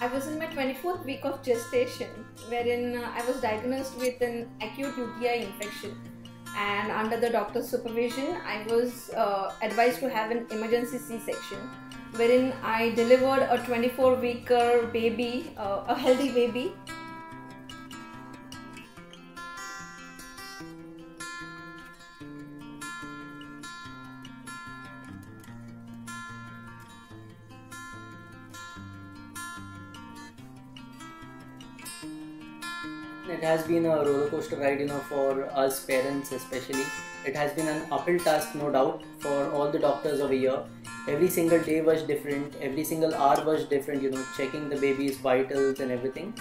I was in my 24th week of gestation, wherein uh, I was diagnosed with an acute UTI infection. And under the doctor's supervision, I was uh, advised to have an emergency C section, wherein I delivered a 24 weeker baby, uh, a healthy baby, It has been a roller coaster ride, you know, for us parents especially. It has been an uphill task, no doubt, for all the doctors a year. Every single day was different. Every single hour was different. You know, checking the baby's vitals and everything.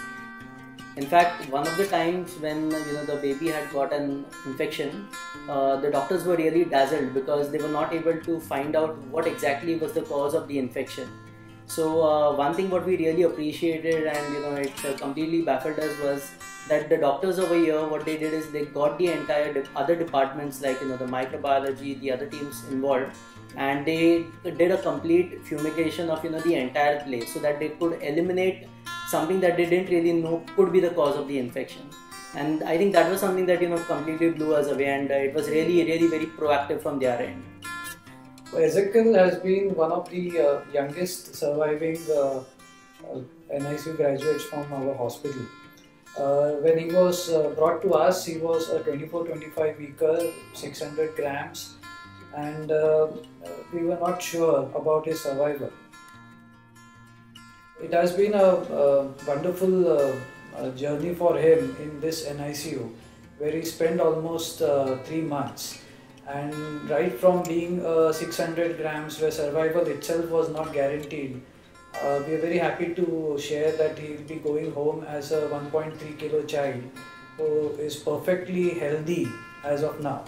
In fact, one of the times when you know the baby had got an infection, uh, the doctors were really dazzled because they were not able to find out what exactly was the cause of the infection. So uh, one thing what we really appreciated and you know it uh, completely baffled us was that the doctors over here what they did is they got the entire de- other departments like you know the microbiology the other teams involved and they did a complete fumigation of you know the entire place so that they could eliminate something that they didn't really know could be the cause of the infection. And i think that was something that you know completely blew us away and uh, it was really really very proactive from their end Ezekiel has been one of the uh, youngest surviving uh, uh, NICU graduates from our hospital. Uh, when he was uh, brought to us, he was a 24-25 weeker, 600 grams, and uh, we were not sure about his survival. It has been a, a wonderful journey for him in this NICU, where he spent almost three months. And right from being uh, 600 grams, where survival itself was not guaranteed, uh, we are very happy to share that he will be going home as a 1.3 kilo child who is perfectly healthy as of now.